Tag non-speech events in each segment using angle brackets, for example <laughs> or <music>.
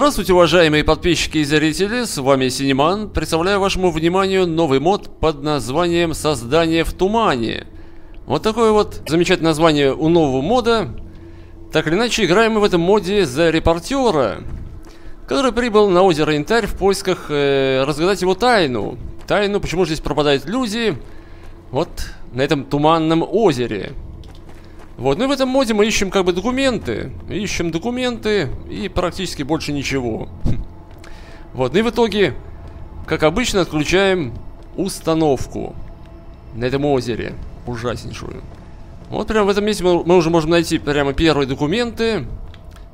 Здравствуйте, уважаемые подписчики и зрители, с вами Синеман. Представляю вашему вниманию новый мод под названием «Создание в тумане». Вот такое вот замечательное название у нового мода. Так или иначе, играем мы в этом моде за репортера, который прибыл на озеро Янтарь в поисках э, разгадать его тайну. Тайну, почему же здесь пропадают люди, вот на этом туманном озере. Вот, ну и в этом моде мы ищем как бы документы. Ищем документы и практически больше ничего. <laughs> Вот, ну и в итоге, как обычно, отключаем установку на этом озере. Ужаснейшую. Вот прямо в этом месте мы, уже можем найти прямо первые документы.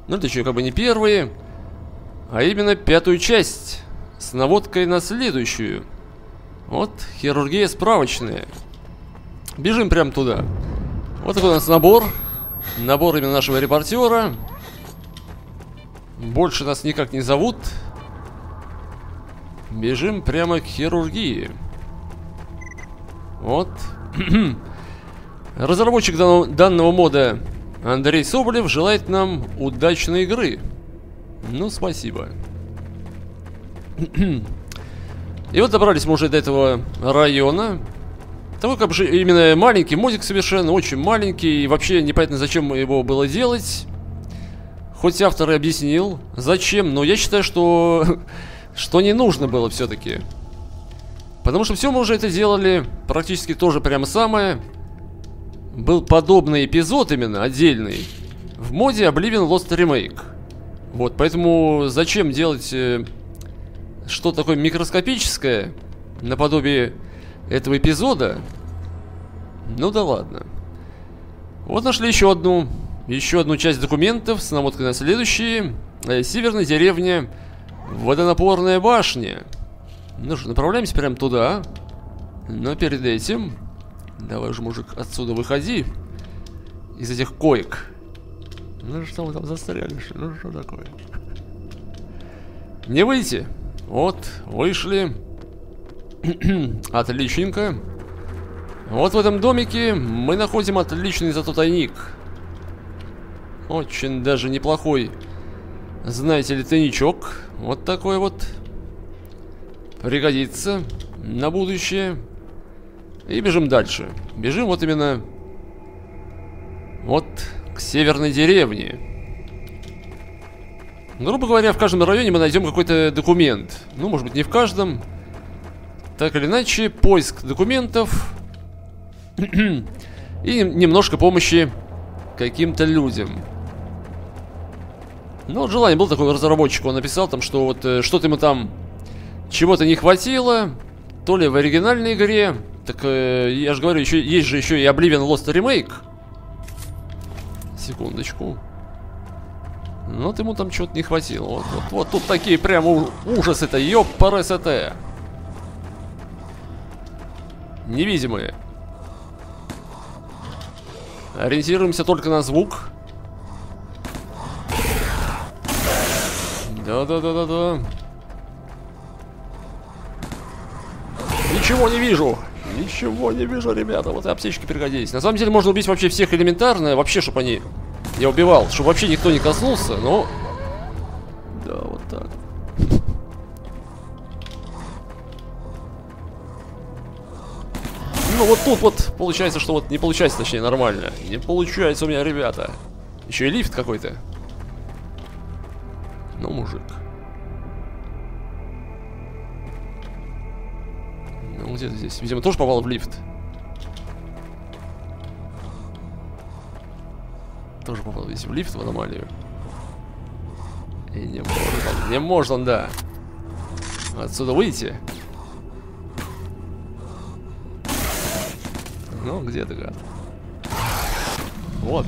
Ну, это еще как бы не первые. А именно пятую часть. С наводкой на следующую. Вот, хирургия справочная. Бежим прямо туда. Вот такой у нас набор. Набор именно нашего репортера. Больше нас никак не зовут. Бежим прямо к хирургии. Вот. <clears throat> Разработчик данного, данного мода Андрей Соболев желает нам удачной игры. Ну, спасибо. <clears throat> И вот добрались мы уже до этого района. Такой как бы именно маленький модик совершенно, очень маленький. И вообще непонятно, зачем его было делать. Хоть автор и объяснил, зачем, но я считаю, что, <laughs> что не нужно было все-таки. Потому что все мы уже это делали, практически тоже прямо самое. Был подобный эпизод именно, отдельный, в моде Oblivion Lost Remake. Вот, поэтому зачем делать э, что такое микроскопическое, наподобие этого эпизода. Ну да ладно. Вот нашли еще одну, еще одну часть документов с намоткой на следующие. Э, северная деревня, водонапорная башня. Ну что, направляемся прямо туда. Но перед этим... Давай же, мужик, отсюда выходи. Из этих коек. Ну что вы там застряли? Ну что такое? <laughs> Не выйти. Вот, вышли. <clears throat> Отличненько. Вот в этом домике мы находим отличный зато тайник. Очень даже неплохой. Знаете ли, тайничок. Вот такой вот. Пригодится на будущее. И бежим дальше. Бежим вот именно... Вот к северной деревне. Грубо говоря, в каждом районе мы найдем какой-то документ. Ну, может быть, не в каждом. Так или иначе, поиск документов и немножко помощи каким-то людям. Ну, вот желание был такой разработчик, он написал там, что вот э, что-то ему там чего-то не хватило, то ли в оригинальной игре, так э, я же говорю, еще, есть же еще и Oblivion Lost Remake. Секундочку. Ну, вот ему там чего-то не хватило. Вот, вот, вот тут такие прям ужасы-то, ёппарасоте невидимые. Ориентируемся только на звук. Да-да-да-да-да. Ничего не вижу. Ничего не вижу, ребята. Вот и аптечки пригодились. На самом деле можно убить вообще всех элементарно. Вообще, чтобы они... Я убивал. Чтобы вообще никто не коснулся, но... Ну вот тут вот получается, что вот не получается, точнее, нормально. Не получается у меня, ребята. Еще и лифт какой-то. Ну, мужик. Ну, где-то здесь. Видимо, тоже попал в лифт. Тоже попал здесь в лифт, в аномалию. И не может он, не может он, да. Отсюда выйти. Ну, где ты, гад? Вот.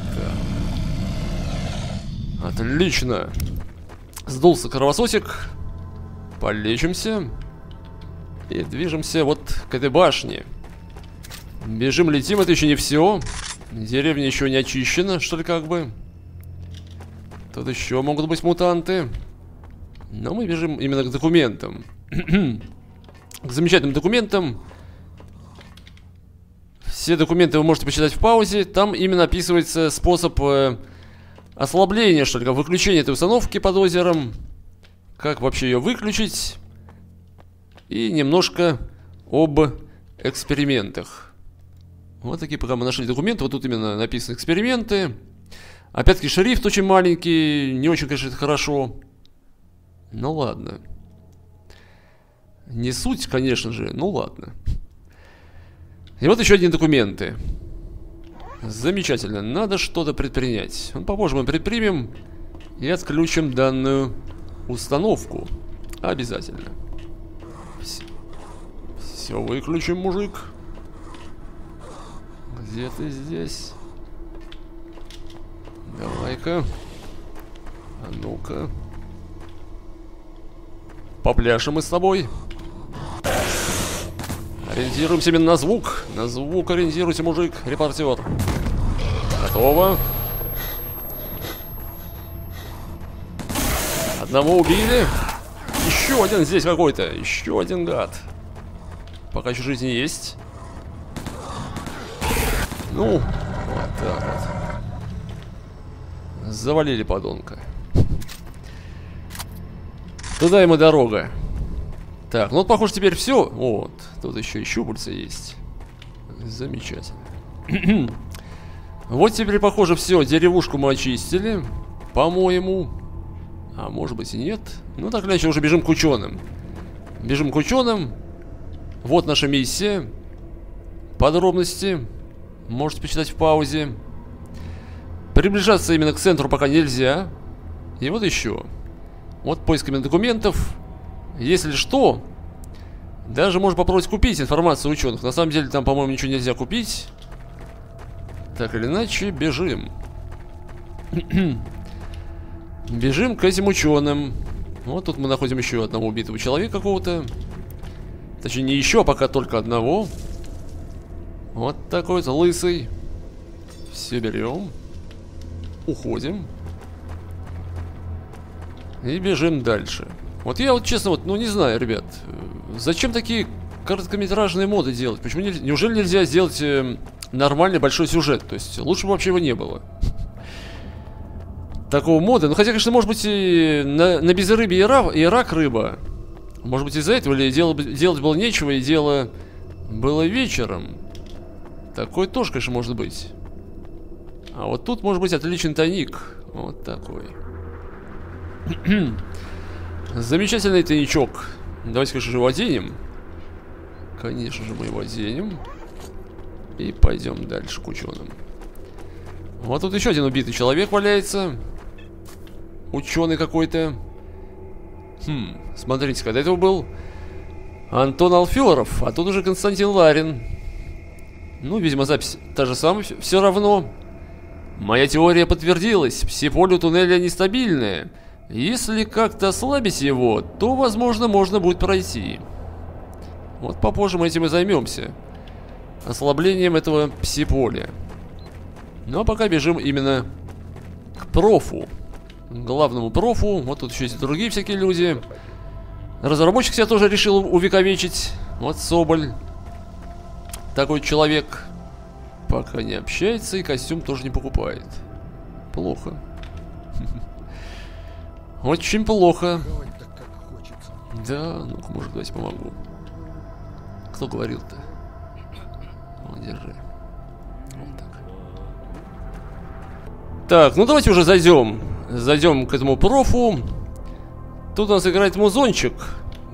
Отлично. Сдулся кровососик. Полечимся. И движемся вот к этой башне. Бежим, летим, это еще не все. Деревня еще не очищена, что ли, как бы. Тут еще могут быть мутанты. Но мы бежим именно к документам. <clears throat> к замечательным документам. Все документы вы можете почитать в паузе. Там именно описывается способ э, ослабления, что ли, выключения этой установки под озером. как вообще ее выключить и немножко об экспериментах. Вот такие пока мы нашли документы. Вот тут именно написаны эксперименты. Опять-таки шрифт очень маленький. Не очень, конечно, это хорошо. Ну ладно. Не суть, конечно же. Ну ладно. И вот еще одни документы. Замечательно. Надо что-то предпринять. Ну, попозже мы предпримем и отключим данную установку. Обязательно. Все выключим, мужик. Где ты здесь? Давай-ка. А ну-ка. Попляшем мы с тобой. Ориентируемся именно на звук. На звук ориентируйся, мужик, репортер. Готово. Одного убили. Еще один здесь какой-то. Еще один гад. Пока еще жизни есть. Ну, вот так вот. Завалили подонка. Туда ему дорога. Так, ну вот, похоже, теперь все. Вот, тут еще и щупальца есть. Замечательно. <clears throat> вот теперь, похоже, все. Деревушку мы очистили. По-моему. А может быть и нет. Ну, так или иначе, уже бежим к ученым. Бежим к ученым. Вот наша миссия. Подробности можете почитать в паузе. Приближаться именно к центру пока нельзя. И вот еще. Вот поисками документов. Если что, даже можно попробовать купить информацию ученых. На самом деле там, по-моему, ничего нельзя купить. Так или иначе, бежим. <clears throat> бежим к этим ученым. Вот тут мы находим еще одного убитого человека какого-то. Точнее, не еще, а пока только одного. Вот такой вот лысый. Все берем. Уходим. И бежим дальше. Вот я вот честно, вот, ну не знаю, ребят. Зачем такие короткометражные моды делать? Почему не, неужели нельзя сделать э, нормальный большой сюжет? То есть лучше бы вообще его не было. Такого мода. Ну хотя, конечно, может быть и на, на безрыбье и, рак, и рак рыба. Может быть из-за этого или дело, делать было нечего, и дело было вечером. Такой тоже, конечно, может быть. А вот тут может быть отличный тайник. Вот такой. <clears throat> Замечательный тайничок. Давайте, конечно же, его оденем. Конечно же, мы его оденем. И пойдем дальше к ученым. Вот тут еще один убитый человек валяется. Ученый какой-то. Хм, смотрите, когда этого был Антон Алферов, а тут уже Константин Ларин. Ну, видимо, запись та же самая, все равно. Моя теория подтвердилась, все поле туннеля нестабильное. Если как-то ослабить его, то, возможно, можно будет пройти. Вот попозже мы этим и займемся. Ослаблением этого псиполя. Ну а пока бежим именно к профу главному профу. Вот тут еще есть другие всякие люди. Разработчик себя тоже решил увековечить. Вот Соболь. Такой человек. Пока не общается и костюм тоже не покупает. Плохо. Очень плохо. Да, ну-ка, может, давайте помогу. Кто говорил-то? Вот, держи. Вот так. Так, ну давайте уже зайдем зайдем к этому профу. Тут у нас играет музончик.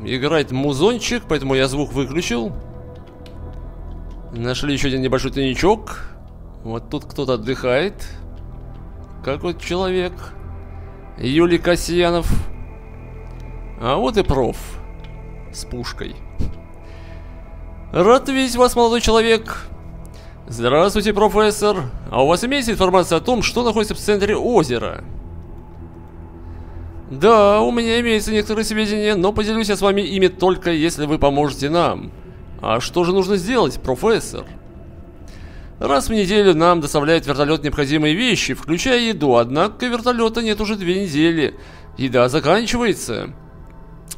Играет музончик, поэтому я звук выключил. Нашли еще один небольшой тайничок. Вот тут кто-то отдыхает. Какой-то человек. Юлий Касьянов. А вот и проф. С пушкой. Рад видеть вас, молодой человек. Здравствуйте, профессор. А у вас имеется информация о том, что находится в центре озера? Да, у меня имеются некоторые сведения, но поделюсь я с вами ими только если вы поможете нам. А что же нужно сделать, профессор? Раз в неделю нам доставляет вертолет необходимые вещи, включая еду, однако вертолета нет уже две недели. Еда заканчивается.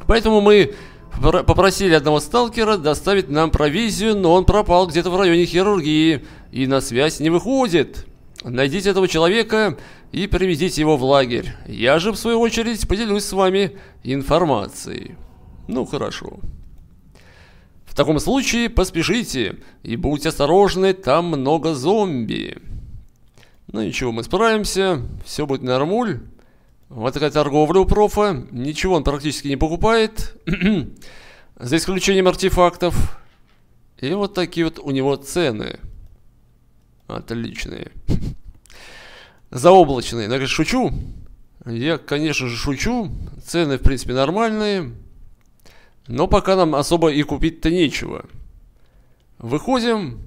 Поэтому мы попросили одного сталкера доставить нам провизию, но он пропал где-то в районе хирургии и на связь не выходит. Найдите этого человека и приведите его в лагерь. Я же, в свою очередь, поделюсь с вами информацией. Ну, хорошо. Таком случае поспешите и будьте осторожны, там много зомби. Ну ничего, мы справимся, все будет нормуль. Вот такая торговля у профа. Ничего он практически не покупает. <clears throat> За исключением артефактов. И вот такие вот у него цены. Отличные. <laughs> Заоблачные. Я, конечно, шучу. Я, конечно же, шучу. Цены, в принципе, нормальные. Но пока нам особо и купить-то нечего. Выходим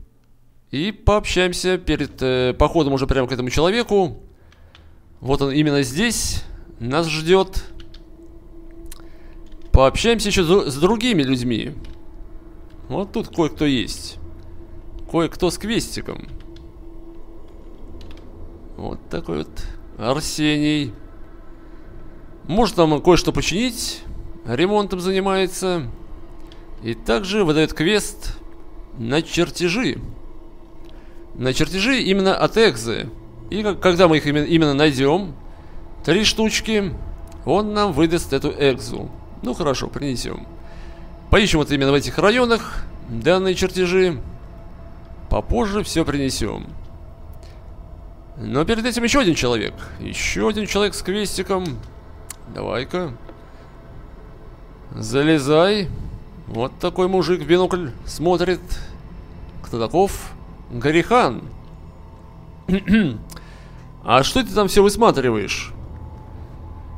и пообщаемся перед э, походом уже прямо к этому человеку. Вот он именно здесь нас ждет. Пообщаемся еще с другими людьми. Вот тут кое-кто есть. Кое-кто с квестиком. Вот такой вот Арсений. Может нам кое-что починить. Ремонтом занимается. И также выдает квест на чертежи. На чертежи именно от Экзы. И как, когда мы их именно, именно найдем, три штучки, он нам выдаст эту Экзу. Ну хорошо, принесем. Поищем вот именно в этих районах данные чертежи. Попозже все принесем. Но перед этим еще один человек. Еще один человек с квестиком. Давай-ка. Залезай. Вот такой мужик в бинокль смотрит. Кто таков? Гарихан. <clears throat> а что ты там все высматриваешь?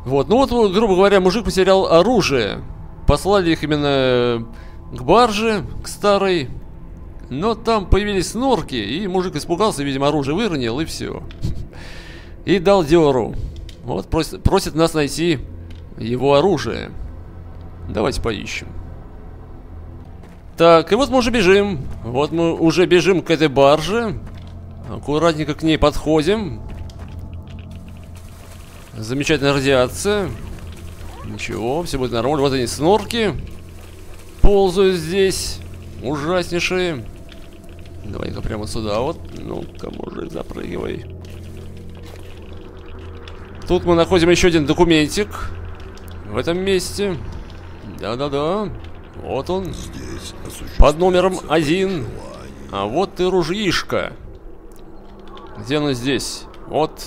Вот, ну вот, грубо говоря, мужик потерял оружие. Послали их именно к барже, к старой. Но там появились норки, и мужик испугался, видимо, оружие выронил, и все. <laughs> И дал Диору. Вот просит, просит нас найти его оружие. Давайте поищем. Так, и вот мы уже бежим. Вот мы уже бежим к этой барже. Аккуратненько к ней подходим. Замечательная радиация. Ничего, все будет нормально. Вот они снорки. Ползают здесь. Ужаснейшие. Давай-ка прямо сюда вот. Ну-ка, мужик, запрыгивай. Тут мы находим еще один документик. В этом месте. Да-да-да. Вот он. Здесь Под номером один. А вот и ружьишка. Где оно здесь? Вот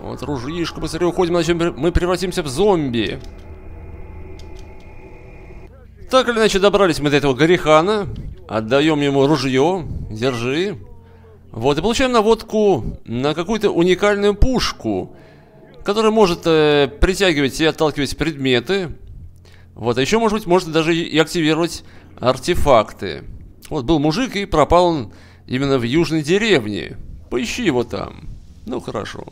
вот ружьишко, быстрее уходим, иначе мы превратимся в зомби. Так или иначе добрались мы до этого Гарихана. Отдаем ему ружье. Держи. Вот, и получаем наводку на какую-то уникальную пушку, которая может э, притягивать и отталкивать предметы. Вот, а еще, может быть, может даже и активировать артефакты. Вот, был мужик, и пропал он именно в южной деревне. Поищи его там. Ну, хорошо.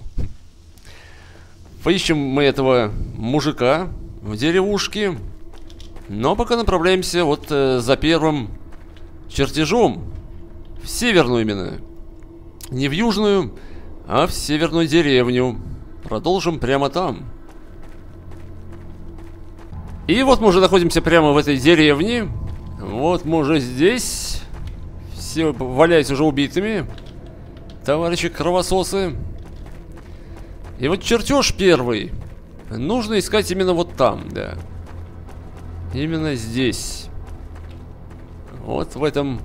Поищем мы этого мужика в деревушке. Но пока направляемся вот э, за первым чертежом. В северную именно. Не в южную, а в северную деревню. Продолжим прямо там. И вот мы уже находимся прямо в этой деревне. Вот мы уже здесь. Все валяются уже убитыми. Товарищи кровососы. И вот чертеж первый нужно искать именно вот там, да. Именно здесь. Вот в этом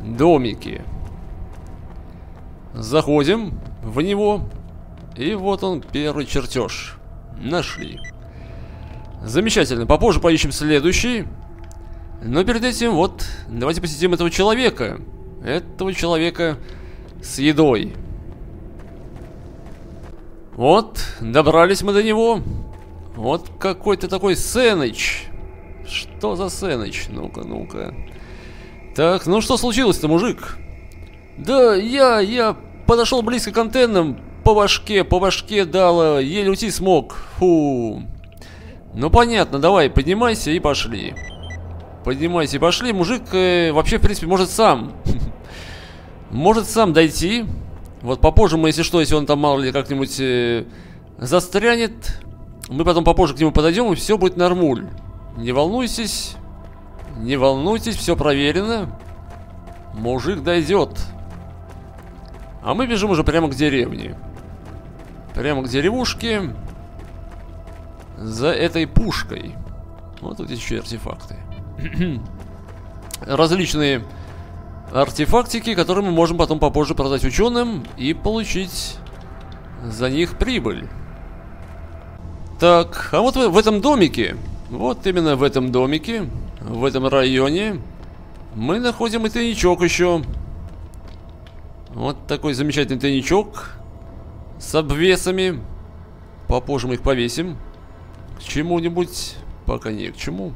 домике. Заходим в него. И вот он, первый чертеж. Нашли. Замечательно. Попозже поищем следующий. Но перед этим вот давайте посетим этого человека. Этого человека с едой. Вот, добрались мы до него. Вот какой-то такой Сеныч. Что за Сеныч? Ну-ка, ну-ка. Так, ну что случилось-то, мужик? Да, я, я подошел близко к антеннам, по башке, по башке дало, еле уйти смог. Фу. Ну понятно, давай, поднимайся и пошли. Поднимайся и пошли. Мужик э, вообще, в принципе, может сам. <laughs> может сам дойти. Вот попозже мы, если что, если он там мало ли как-нибудь э, застрянет, мы потом попозже к нему подойдем, и все будет нормуль. Не волнуйтесь, не волнуйтесь, все проверено. Мужик дойдет. А мы бежим уже прямо к деревне. Прямо к деревушке. За этой пушкой. Вот тут еще артефакты. Различные артефактики, которые мы можем потом попозже продать ученым и получить за них прибыль. Так, а вот в, этом домике, вот именно в этом домике, в этом районе, мы находим и тайничок еще. Вот такой замечательный тайничок с обвесами. Попозже мы их повесим. К чему-нибудь, пока не к чему.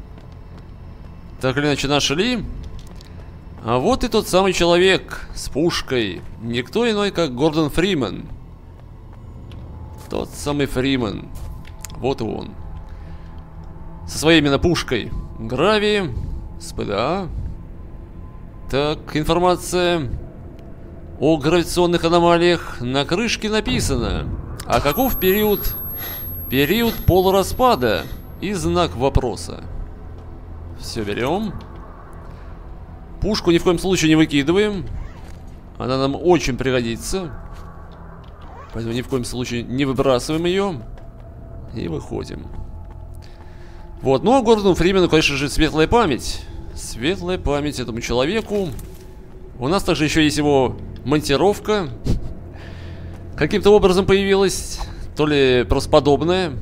Так или иначе нашли. А вот и тот самый человек с пушкой. Никто иной, как Гордон Фриман. Тот самый Фриман. Вот и он. Со своей именно пушкой. Грави. СПДА. Так, информация о гравитационных аномалиях на крышке написано. А каков период? Период полураспада и знак вопроса. Все берем. Пушку ни в коем случае не выкидываем. Она нам очень пригодится. Поэтому ни в коем случае не выбрасываем ее. И выходим. Вот, ну а Гордону Фримену, конечно же, светлая память. Светлая память этому человеку. У нас также еще есть его монтировка. Каким-то образом появилась. То ли просто подобная.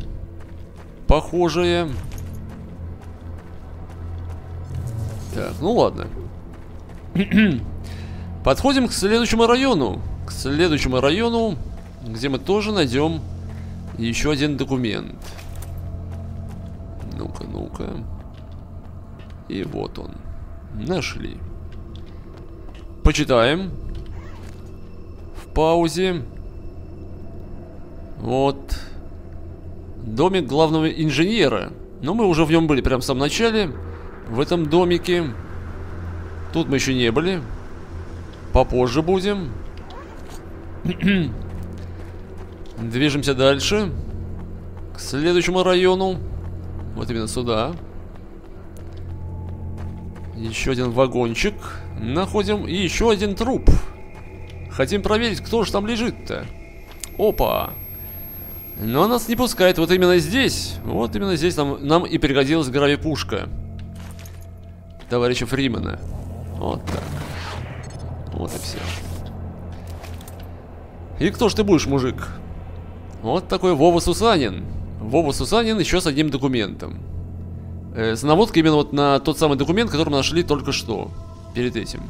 Похожая. Так, ну ладно. <clears throat> Подходим к следующему району. К следующему району, где мы тоже найдем еще один документ. Ну-ка, ну-ка. И вот он. Нашли. Почитаем. В паузе. Вот. Домик главного инженера. Но мы уже в нем были прямо в самом начале. В этом домике. Тут мы еще не были. Попозже будем. <clears throat> Движемся дальше. К следующему району. Вот именно сюда. Еще один вагончик. Находим и еще один труп. Хотим проверить, кто же там лежит-то. Опа. Но нас не пускает вот именно здесь. Вот именно здесь нам, нам и пригодилась гравипушка. Товарища Фримена. Вот так. Вот и все. И кто ж ты будешь, мужик? Вот такой Вова Сусанин. Вова Сусанин еще с одним документом. Э, с наводкой именно вот на тот самый документ, который мы нашли только что. Перед этим.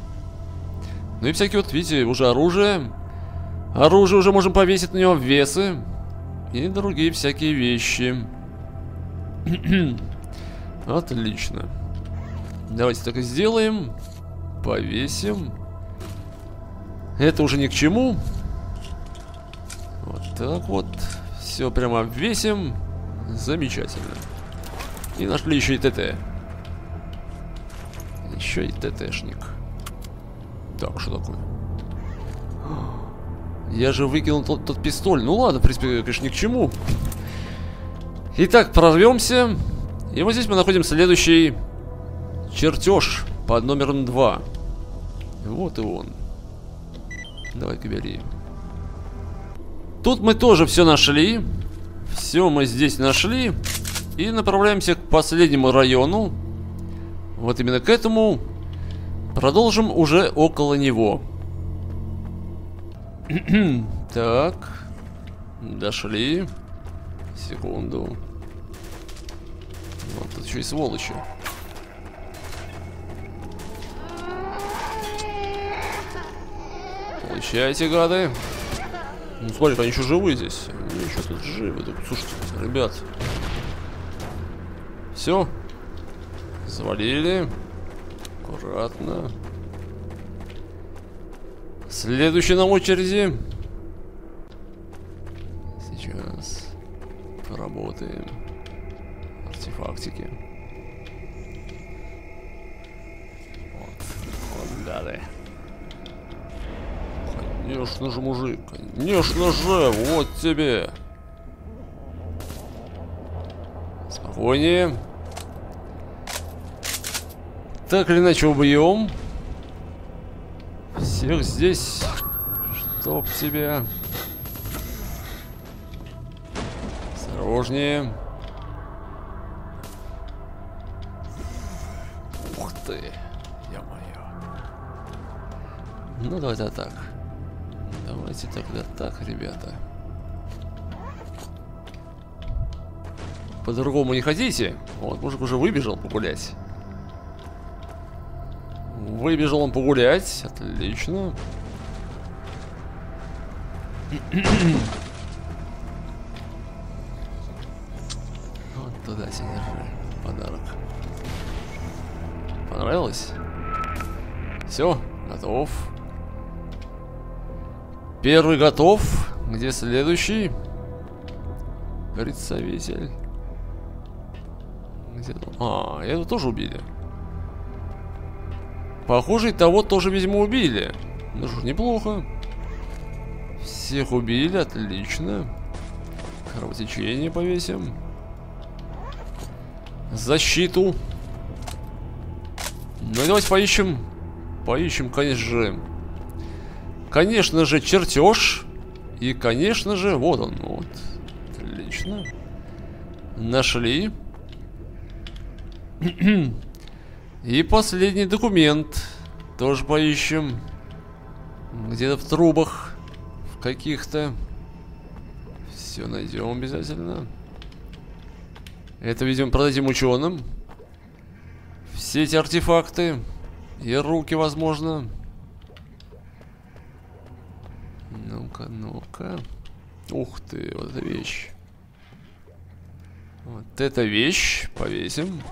Ну и всякие вот, видите, уже оружие. Оружие уже можем повесить на него весы. И другие всякие вещи. <clears throat> Отлично. Давайте так и сделаем. Повесим. Это уже ни к чему. Вот так вот. Все прямо обвесим. Замечательно. И нашли еще и ТТ. Еще и ТТшник. Так, что такое? Я же выкинул тот, тот пистоль. Ну ладно, в принципе, конечно, ни к чему. Итак, прорвемся. И вот здесь мы находим следующий чертеж под номером 2. Вот и он. Давай-ка бери. Тут мы тоже все нашли. Все мы здесь нашли. И направляемся к последнему району. Вот именно к этому. Продолжим уже около него. <clears throat> так. Дошли. Секунду. Вот тут еще и сволочи. Получайте, гады. Ну, смотри, они еще живы здесь. Они еще тут живы. Так, слушайте, ребят. Все. Завалили. Аккуратно. Следующий на очереди. Сейчас поработаем. Артефактики. Вот. Вот гады. Конечно же, мужик. Конечно же, вот тебе. Спокойнее. Так или иначе убьем. Всех здесь. Чтоб тебя. Осторожнее. Ух ты, ё-моё. Ну, давайте так. Давайте тогда так, ребята. По-другому не хотите? Вот, мужик уже выбежал погулять. Выбежал он погулять. Отлично. вот туда себе. Подарок. Понравилось? Все, готов. Первый готов. Где следующий? Представитель. Где он? А, его тоже убили. Похоже, и того тоже, видимо, убили. Ну что неплохо. Всех убили, отлично. Кровотечение повесим. Защиту. Ну давайте поищем. Поищем, конечно же. Конечно же, чертеж. И, конечно же, вот он. Вот. Отлично. Нашли. <clears throat> И последний документ. Тоже поищем. Где-то в трубах. В каких-то. Все найдем обязательно. Это, видимо, продадим ученым. Все эти артефакты. И руки, возможно. Ну-ка, ну-ка. Ух ты, вот эта вещь. Вот эта вещь. Повесим.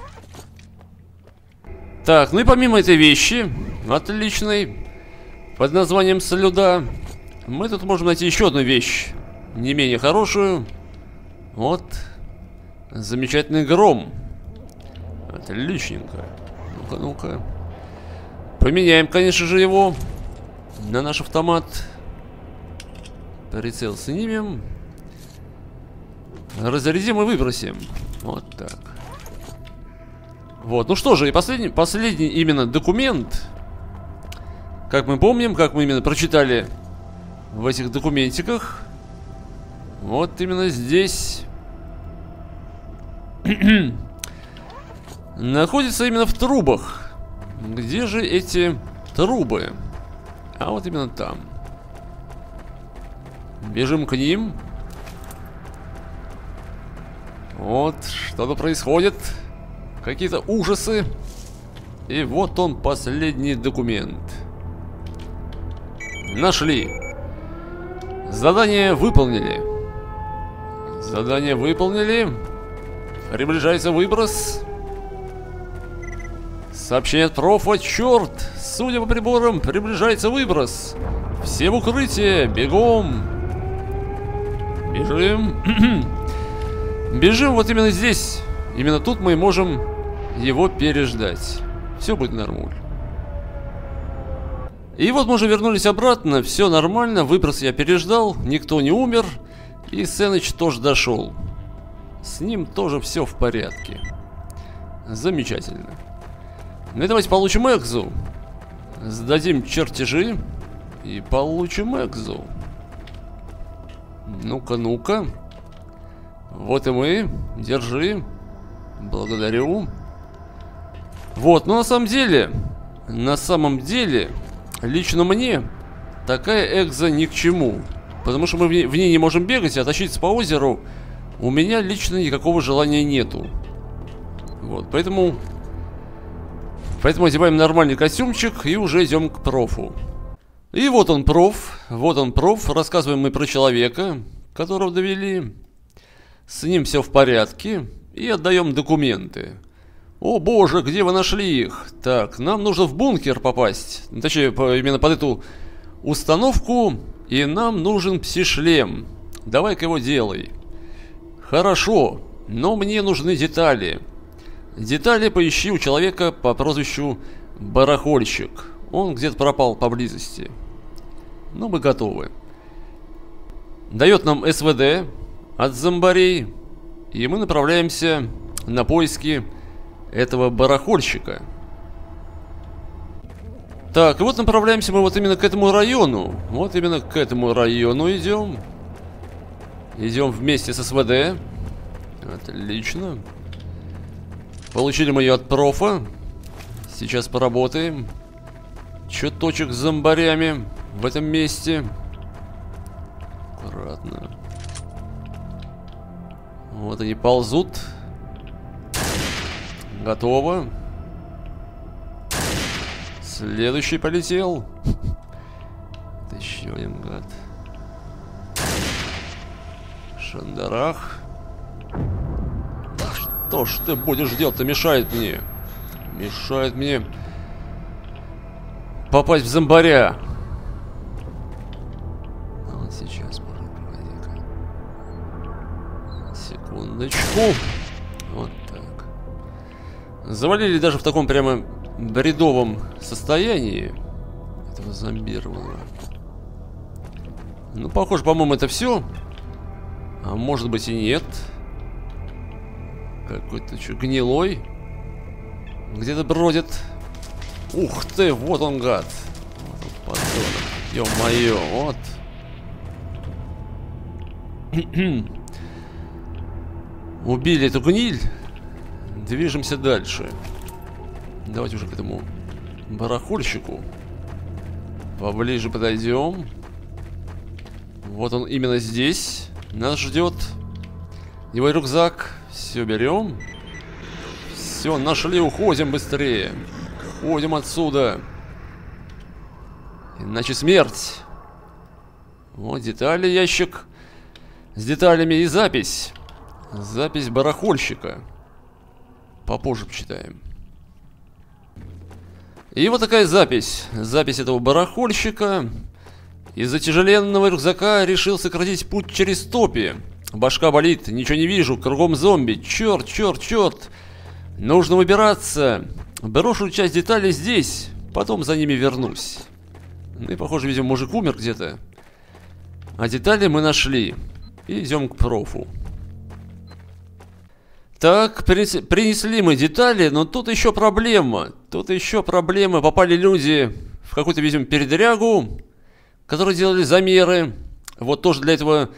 Так, ну и помимо этой вещи, отличной, под названием Слюда, мы тут можем найти еще одну вещь, не менее хорошую. Вот, замечательный гром. Отличненько. Ну-ка, ну-ка. Поменяем, конечно же, его на наш автомат. Прицел снимем. Разрядим и выбросим. Вот так. Вот, ну что же, и последний, последний именно документ, как мы помним, как мы именно прочитали в этих документиках, вот именно здесь <clears throat> находится именно в трубах. Где же эти трубы? А вот именно там. Бежим к ним. Вот, что-то происходит. Какие-то ужасы. И вот он, последний документ. Нашли. Задание выполнили. Задание выполнили. Приближается выброс. Сообщение от профа. Черт! Судя по приборам, приближается выброс. Все в укрытие. Бегом. Бежим. <clears throat> Бежим вот именно здесь. Именно тут мы можем его переждать. Все будет нормально. И вот мы уже вернулись обратно, все нормально, выброс я переждал, никто не умер, и Сеныч тоже дошел. С ним тоже все в порядке. Замечательно. Ну и давайте получим экзу. Сдадим чертежи и получим экзу. Ну-ка, ну-ка. Вот и мы. Держи. Благодарю. Вот, но на самом деле, на самом деле, лично мне такая экза ни к чему. Потому что мы в ней не можем бегать, а тащиться по озеру у меня лично никакого желания нету. Вот, поэтому... Поэтому одеваем нормальный костюмчик и уже идем к профу. И вот он проф, вот он проф, рассказываем мы про человека, которого довели. С ним все в порядке и отдаем документы. О боже, где вы нашли их? Так, нам нужно в бункер попасть. Точнее, именно под эту установку. И нам нужен пси-шлем. Давай-ка его делай. Хорошо, но мне нужны детали. Детали поищи у человека по прозвищу Барахольщик. Он где-то пропал поблизости. Ну, мы готовы. Дает нам СВД от зомбарей. И мы направляемся на поиски этого барахольщика. Так, и вот направляемся мы вот именно к этому району. Вот именно к этому району идем. Идем вместе с СВД. Отлично. Получили мы ее от профа. Сейчас поработаем. Чуточек с зомбарями в этом месте. Аккуратно. Вот они ползут. Готово. Следующий полетел. Это еще один гад. Шандарах. Что ж ты будешь делать-то? Мешает мне. Мешает мне попасть в зомбаря. А вот сейчас, погоди-ка. Секундочку. Завалили даже в таком прямо бредовом состоянии этого зомбированного. Ну, похоже, по-моему, это все. А может быть и нет. Какой-то что, гнилой. Где-то бродит. Ух ты, вот он, гад. Вот он, Ё-моё, вот. <clears throat> Убили эту гниль. Движемся дальше. Давайте уже к этому барахольщику. Поближе подойдем. Вот он именно здесь. Нас ждет. Его рюкзак. Все берем. Все, нашли, уходим быстрее. Уходим отсюда. Иначе смерть. Вот детали, ящик. С деталями и запись. Запись барахольщика. Попозже почитаем. И вот такая запись. Запись этого барахольщика. Из-за тяжеленного рюкзака решил сократить путь через топи. Башка болит, ничего не вижу, кругом зомби. Черт, черт, черт. Нужно выбираться. Брошу часть деталей здесь, потом за ними вернусь. Ну и, похоже, видимо, мужик умер где-то. А детали мы нашли. И идем к профу. Так, принесли мы детали, но тут еще проблема. Тут еще проблема. Попали люди в какую-то, видимо, передрягу, которые делали замеры. Вот тоже для этого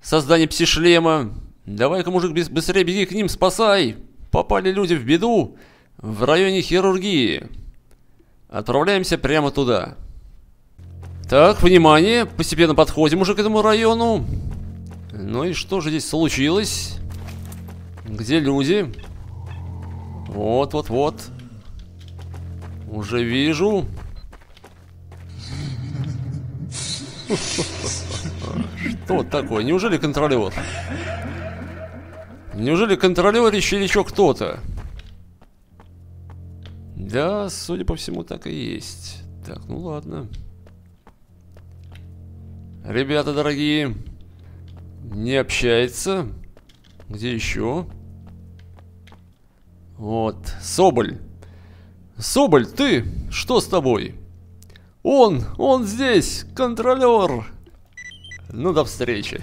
создание пси-шлема. Давай-ка, мужик, быстрее беги к ним, спасай. Попали люди в беду в районе хирургии. Отправляемся прямо туда. Так, внимание, постепенно подходим уже к этому району. Ну и что же здесь случилось? Где люди? Вот-вот-вот. Уже вижу. Что такое? Неужели контролер? Неужели контролер или еще кто-то? Да, судя по всему, так и есть. Так, ну ладно. Ребята дорогие, не общается. Где еще? Вот, Соболь. Соболь, ты? Что с тобой? Он, он здесь, контролер. Ну, до встречи.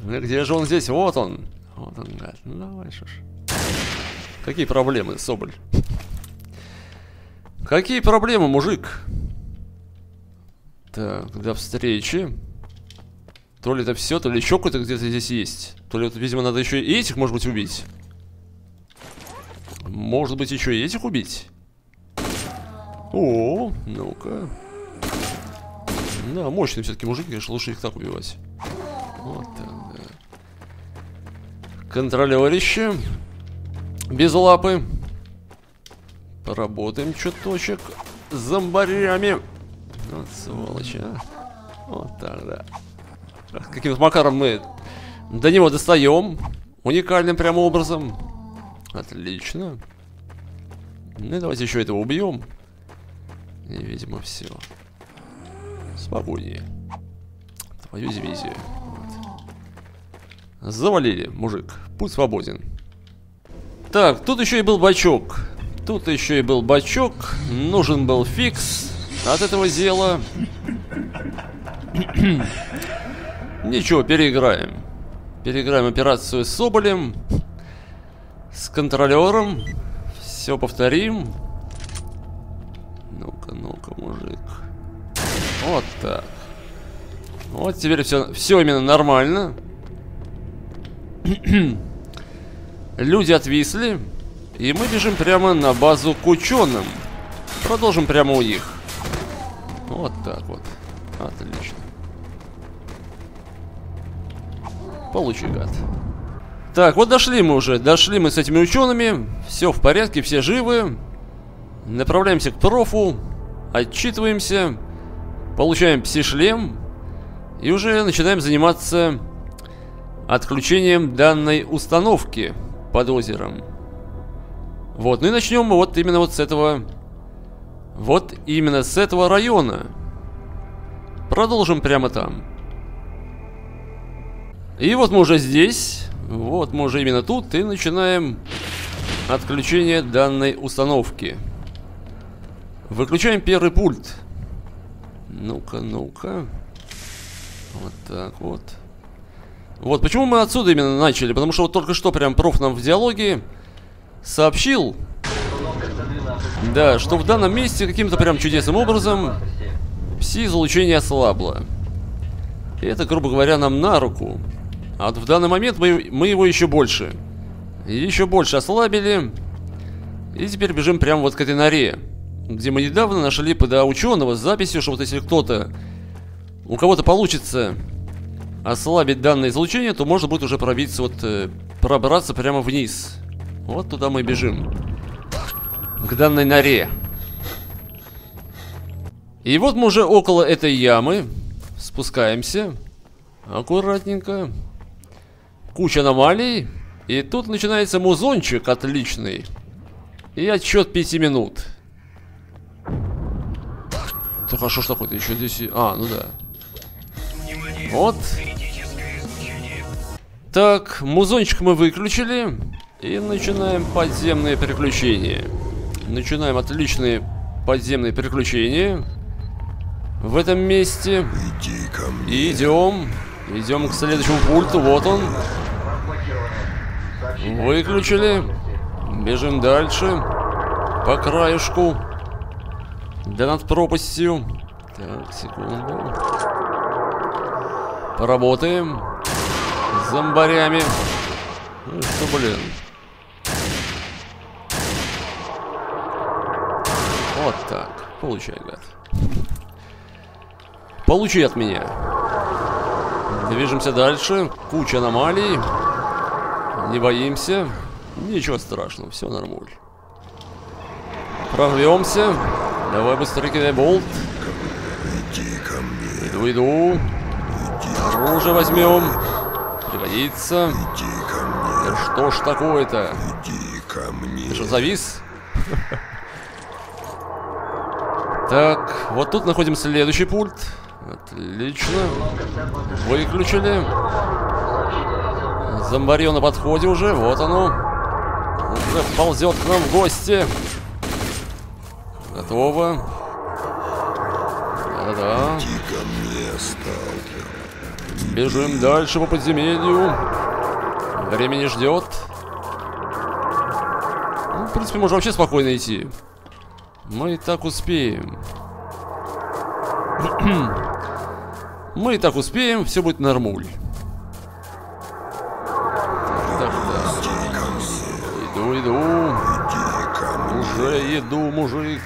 Ну, где же он здесь? Вот он. Вот он, гад. Ну, давай, что ж. Какие проблемы, Соболь? Какие проблемы, мужик? Так, до встречи. То ли это все, то ли еще какой-то где-то здесь есть. То ли, видимо, надо еще и этих, может быть, убить. Может быть, еще и этих убить? О, ну-ка. Да, мощный все-таки мужик, конечно, лучше их так убивать. Вот так, да. Контролерище. Без лапы. Поработаем чуточек зомбарями. Вот сволочь, а. Вот так, да. Каким-то макаром мы до него достаем. Уникальным прям образом. Отлично. Ну и давайте еще этого убьем. И, видимо, все. Спокойнее. Твою дивизию. Вот. Завалили, мужик. Путь свободен. Так, тут еще и был бачок. Тут еще и был бачок. Нужен был фикс от этого дела. Ничего, переиграем. Переиграем операцию с Соболем. С контролером. Все повторим. Ну-ка, ну-ка, мужик. Вот так. Вот теперь все, все именно нормально. <clears throat> Люди отвисли, и мы бежим прямо на базу к ученым. Продолжим прямо у них. Вот так вот. Отлично. Получи, гад. Так, вот дошли мы уже. Дошли мы с этими учеными. Все в порядке, все живы. Направляемся к профу. Отчитываемся. Получаем пси-шлем. И уже начинаем заниматься отключением данной установки под озером. Вот, ну и начнем мы вот именно вот с этого... Вот именно с этого района. Продолжим прямо там. И вот мы уже здесь. Вот мы уже именно тут. И начинаем отключение данной установки. Выключаем первый пульт. Ну-ка, ну-ка. Вот так вот. Вот, почему мы отсюда именно начали? Потому что вот только что прям проф нам в диалоге сообщил, да, что в данном месте каким-то прям чудесным образом пси-излучение ослабло. И это, грубо говоря, нам на руку. А вот в данный момент мы, мы его еще больше, еще больше ослабили. И теперь бежим прямо вот к этой норе, где мы недавно нашли ПДА ученого с записью, что вот если кто-то, у кого-то получится ослабить данное излучение, то можно будет уже пробиться, вот, э, пробраться прямо вниз. Вот туда мы бежим. К данной норе. И вот мы уже около этой ямы. Спускаемся. Аккуратненько. Куча аномалий. И тут начинается музончик отличный. И отчет 5 минут. Так, а что ж такое-то еще здесь? А, ну да. Вот. Так, музончик мы выключили. И начинаем подземные приключения. Начинаем отличные подземные приключения. В этом месте. Иди ко мне. Идем. Идем к следующему пульту. Вот он. Выключили. Бежим дальше. По краешку. Да над пропастью. Так, секунду. Поработаем. С зомбарями. Ну что, блин. Вот так. Получай, гад. Получи от меня. Движемся дальше. Куча аномалий. Не боимся. Ничего страшного, все нормуль. Прорвемся. Давай быстрее кидай болт. Иди ко мне. Иду, иду. Оружие возьмем. Пригодится. Иди ко мне. Да что ж такое-то? Иди ко мне. Ты что, завис? <laughs> Так, вот тут находим следующий пульт. Отлично. Выключили. Зомбарье на подходе уже. Вот оно. Уже ползет к нам в гости. Готово. Сталкер. Бежим дальше по подземелью. Время не ждет. Ну, в принципе, можно вообще спокойно идти. Мы и так успеем. <clears throat> Мы и так успеем, все будет нормуль. Так, так. Иду, иду. Уже иду, мужик.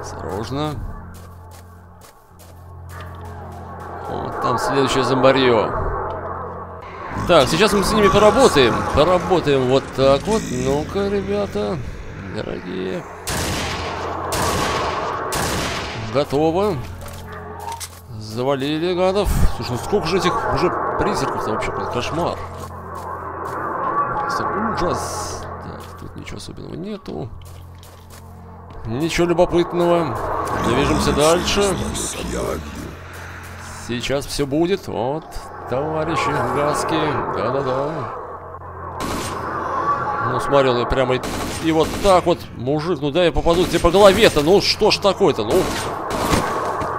Осторожно. Вот там следующее зомбарье. Так, сейчас мы с ними поработаем. Поработаем вот так вот. Ну-ка, ребята. Дорогие. Готово. Завалили гадов. Слушай, ну сколько же этих уже призраков-то вообще? Кошмар. Просто Ужас. Так, тут ничего особенного нету. Ничего любопытного. Движемся дальше. Сейчас все будет. Вот, товарищи Гаски. Да-да-да. Ну, смотри, он и прямо и, вот так вот, мужик, ну дай я попаду тебе по голове-то. Ну, что ж такое-то, ну.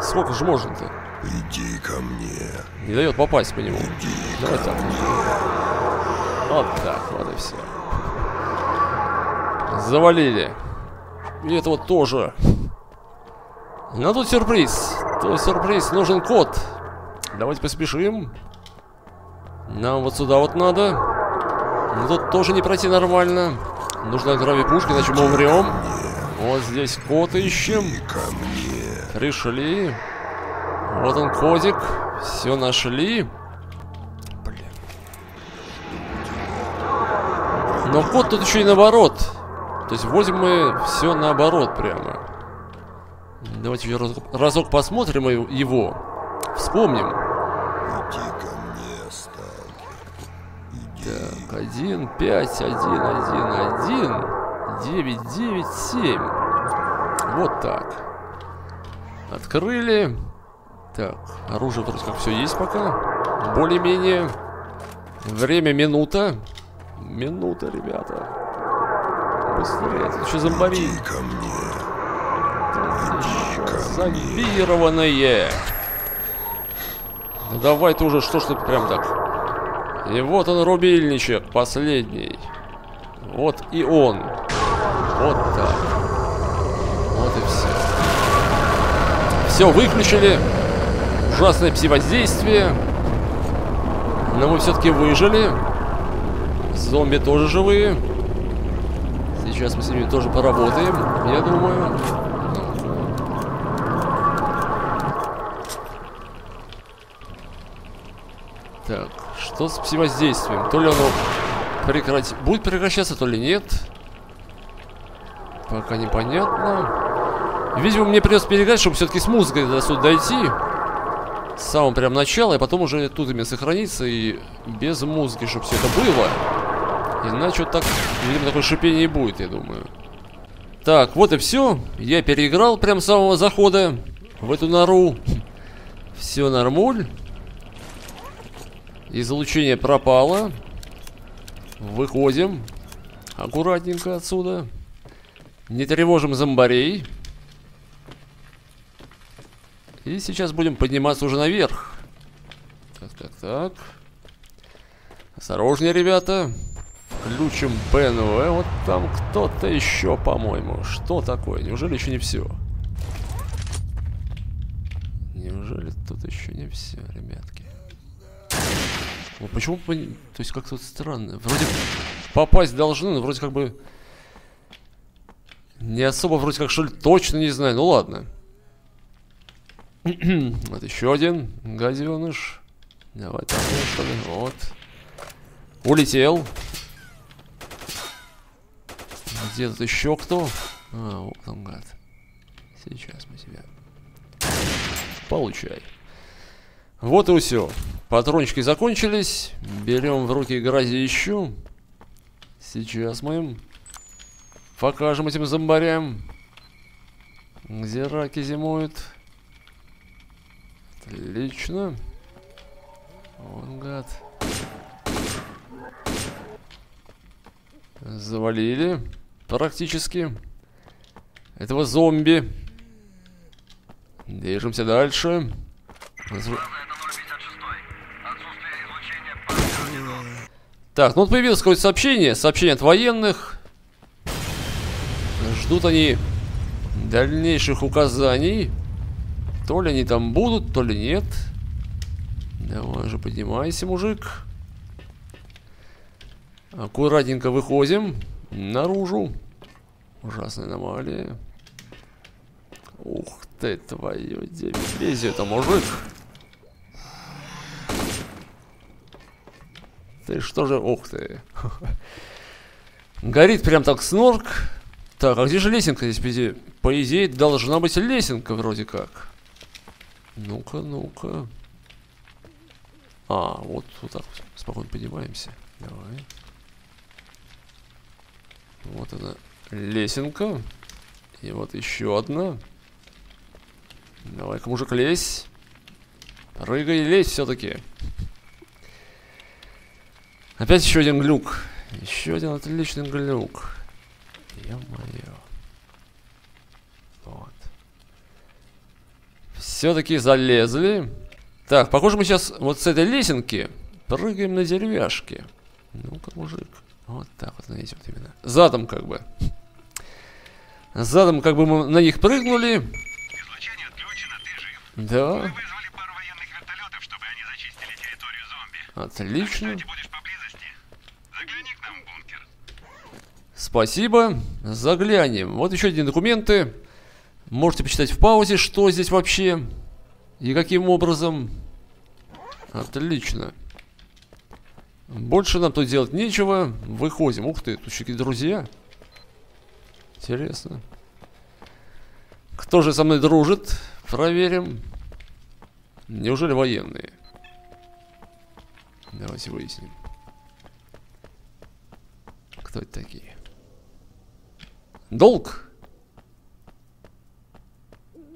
Сколько же можно-то? Иди ко мне. Не дает попасть по нему. Иди Давай так. Вот так, вот и все. Завалили. И это вот тоже. Но тут сюрприз. То сюрприз. Нужен код. Давайте поспешим. Нам вот сюда вот надо. Но тут тоже не пройти нормально. Нужна гравипушка, иначе мы умрем. Вот здесь код ищем. Пришли. Вот он кодик. Все нашли. Блин. Но код тут еще и наоборот. То есть возим мы все наоборот прямо. Давайте еще разок, разок посмотрим его. Вспомним. 1, 5, 1, 1, 1, 9, 9, 7. Вот так. Открыли. Так, оружие вроде как все есть пока. Более-менее. Время минута. Минута, ребята. Быстрее, тут еще зомбари. Иди ко мне. Зомбированные. Ну давай ты уже, что ж ты прям так. И вот он, рубильничек, последний. Вот и он. Вот так. Вот и все. Все, выключили. Ужасное пси-воздействие. Но мы все-таки выжили. Зомби тоже живые. Сейчас мы с ними тоже поработаем, я думаю. Так, что с псевоздействием? То ли оно прекрати... будет прекращаться, то ли нет. Пока непонятно. Видимо, мне придется переиграть, чтобы все-таки с музыкой до сюда дойти. С самого прям начала, и потом уже тут именно сохраниться и без музыки, чтобы все это было. Иначе вот так, видимо, такое шипение и будет, я думаю. Так, вот и все. Я переиграл прям с самого захода в эту нору. <laughs> Все нормуль. Излучение пропало. Выходим. Аккуратненько отсюда. Не тревожим зомбарей. И сейчас будем подниматься уже наверх. Так, так, так. Осторожнее, ребята. Включим БНВ. Вот там кто-то еще, по-моему. Что такое? Неужели еще не все? Неужели тут еще не все, ребятки? Ну, почему... То есть как-то странно. Вроде попасть должны, но вроде как бы... Не особо вроде как что ли точно не знаю. Ну ладно. <clears throat> вот еще один гаденыш. Давай там что ли. Вот. Улетел. Где тут еще кто? А, вот он гад. Сейчас мы тебя. Получай. Вот и все. Патрончики закончились. Берем в руки грози еще. Сейчас мы им покажем этим зомбарям, где зимуют. Отлично. Вон гад. Завалили. Практически. Этого зомби. Движемся дальше. Так, ну вот появилось какое-то сообщение. Сообщение от военных. Ждут они дальнейших указаний. То ли они там будут, то ли нет. Давай же поднимайся, мужик. Аккуратненько выходим наружу. Ужасная аномалия. Ух ты, твою дивизию, это мужик. Ты что же, ух ты. Горит прям так снорк. Так, а где же лесенка здесь? По идее, должна быть лесенка вроде как. Ну-ка, ну-ка. А, вот, вот так спокойно поднимаемся. Давай. Вот она, лесенка. И вот еще одна. Давай-ка, мужик, лезь. Прыгай, лезь все-таки. Опять еще один глюк. Еще один отличный глюк. Ё-моё. Вот. Все-таки залезли. Так, похоже, мы сейчас вот с этой лесенки прыгаем на деревяшки. Ну-ка, мужик. Вот так вот, знаете, вот именно. Задом как бы. Задом как бы мы на них прыгнули. Излучение отключено, ты жив. Да. Мы вызвали пару военных вертолетов, чтобы они Отлично. Кстати, будешь поблизости. Загляни к нам в бункер. Спасибо. Заглянем. Вот еще одни документы. Можете почитать в паузе, что здесь вообще и каким образом. Отлично. Больше нам тут делать нечего. Выходим. Ух ты, тут какие друзья. Интересно. Кто же со мной дружит? Проверим. Неужели военные? Давайте выясним. Кто это такие? Долг?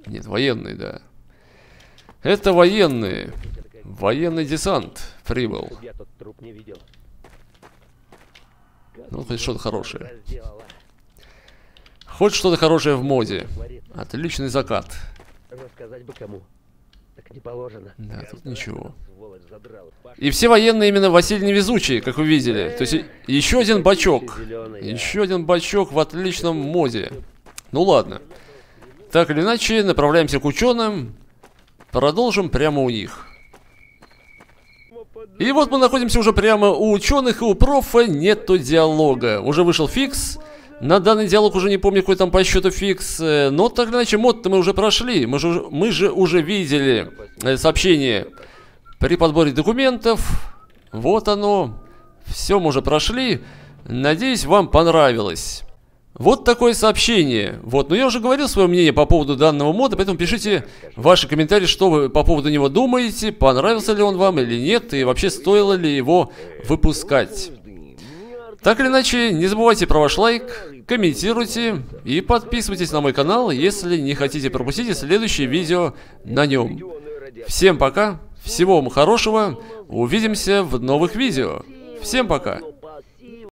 Нет, военные, да. Это военные. Военный десант прибыл. Я тот труп не видел. Ну, хоть что-то хорошее. Хоть что-то хорошее в моде. Отличный закат. Рассказать бы кому. Так не положено. Да, тут ничего. И все военные именно Василий Невезучий, как вы видели. То есть еще один бачок. Еще один бачок в отличном моде. Ну ладно. Так или иначе, направляемся к ученым. Продолжим прямо у них. И вот мы находимся уже прямо у ученых, и у профа нету диалога. Уже вышел фикс. На данный диалог уже не помню, какой там по счету фикс. э, Но так или иначе, мод-то мы уже прошли. Мы же, мы же уже видели э, сообщение при подборе документов. Вот оно. Все мы уже прошли. Надеюсь, вам понравилось. Вот такое сообщение. Вот, но я уже говорил свое мнение по поводу данного мода, поэтому пишите ваши комментарии, что вы по поводу него думаете, понравился ли он вам или нет, и вообще стоило ли его выпускать. Так или иначе, не забывайте про ваш лайк, комментируйте и подписывайтесь на мой канал, если не хотите пропустить следующее видео на нем. Всем пока, всего вам хорошего, увидимся в новых видео. Всем пока.